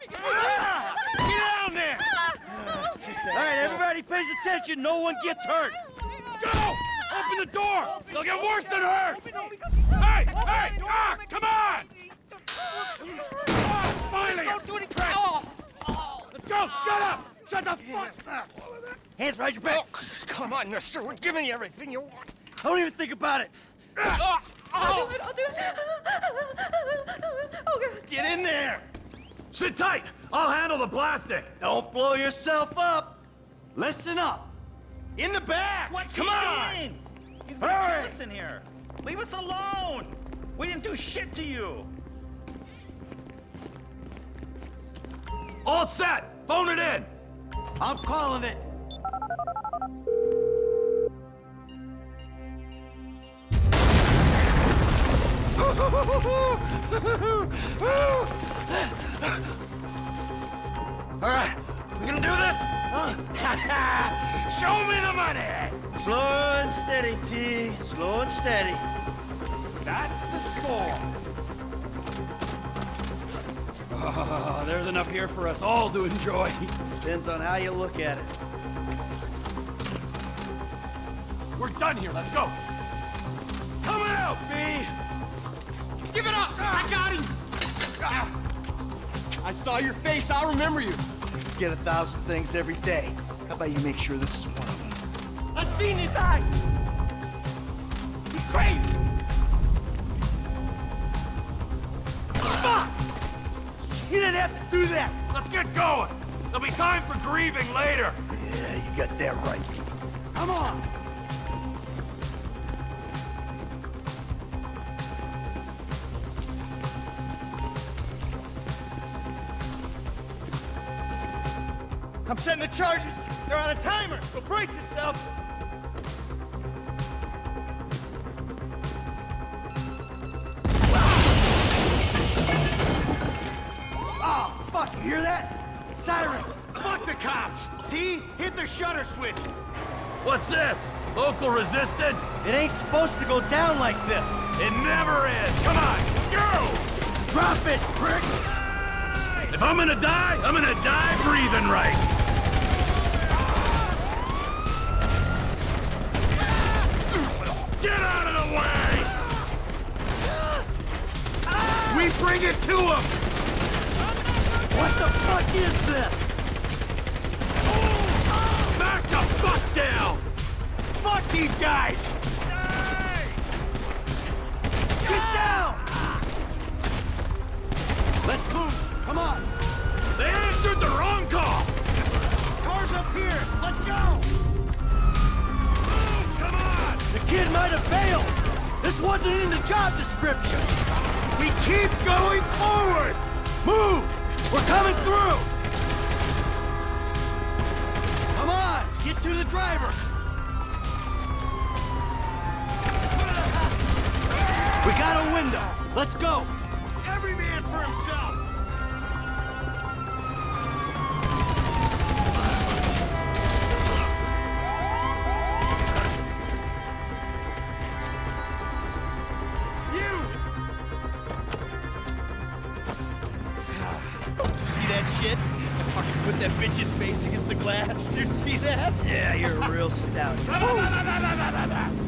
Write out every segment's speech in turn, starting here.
Get down there! All right, everybody pays attention. No one gets hurt. Go! Open the door! They'll get worse than hurt! Hey! Hey! Ah! Come on! Ah, finally! Don't do any crap. Let's go! Shut up! Shut the fuck up! Hands behind your back. Oh, Come on, mister. We're giving you everything you want. Don't even think about it. I'll do it, I'll do it. Oh, God. Get in there. Sit tight! I'll handle the plastic! Don't blow yourself up. Listen up. In the back! What's Come he on! doing? He's gonna Hurry! kill us in here. Leave us alone. We didn't do shit to you. All set! Phone it in! I'm calling it. All right, we gonna do this? Huh? Show me the money! Slow and steady, T. Slow and steady. That's the score! Oh, there's enough here for us all to enjoy. Depends on how you look at it. We're done here, let's go! Coming out, B! Give it up! I got him! Ah. I saw your face, I'll remember you. You get a thousand things every day. How about you make sure this is one of them? I seen his eyes. He's crazy. Fuck! You didn't have to do that. Let's get going! There'll be time for grieving later! Yeah, you got that right. Come on! I'm setting the charges. They're on a timer, so brace yourself. Oh, fuck, you hear that? Sirens! Fuck the cops. T, hit the shutter switch. What's this? Local resistance? It ain't supposed to go down like this. It never is! Come on, go! Drop it, prick! If I'm gonna die, I'm gonna die breathing right! We bring it to him. What the fuck is this? Back the fuck down! Fuck these guys. Get down! Let's move. Come on. They answered the wrong call! Cars up here. Let's go. Move, come on! The kid might have failed. This wasn't in the job description. We keep going forward. Move! We're coming through! Come on, get to the driver. We got a window. Let's go. Every man for himself. That shit? Fucking put that bitch's face against the glass. Did you see that? Yeah, you're a real stout.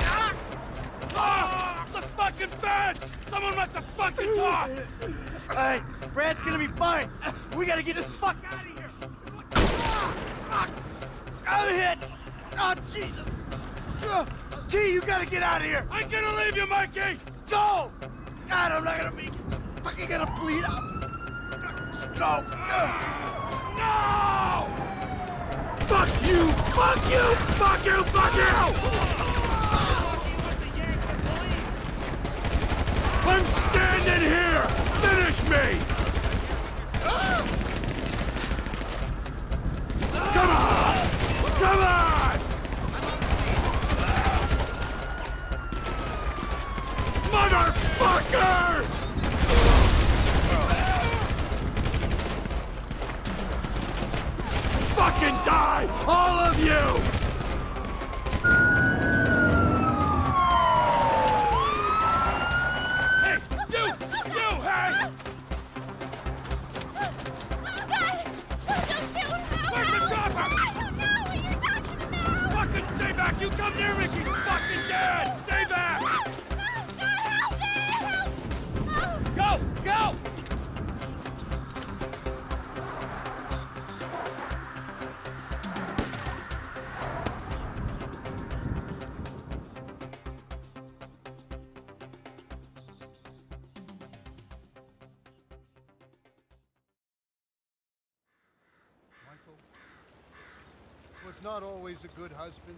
Ah! The fucking bed! Someone must have fucking talked! All right, Brad's gonna be fine. We gotta get the fuck out of here. Ah. I'm hit. Oh, Jesus. T, you gotta get out of here. I'm gonna leave you, Mikey! Go! God, I'm not gonna make it. Fucking gonna bleed out. Go. No! Fuck you! Fuck you! Fuck you! Fuck you! I'm standing here! Finish me! Come on! Come on! Motherfuckers! Fucking die! All of you! Back! You come near me! She's fucking dead! Stay back! Go! Go! Michael was not always a good husband,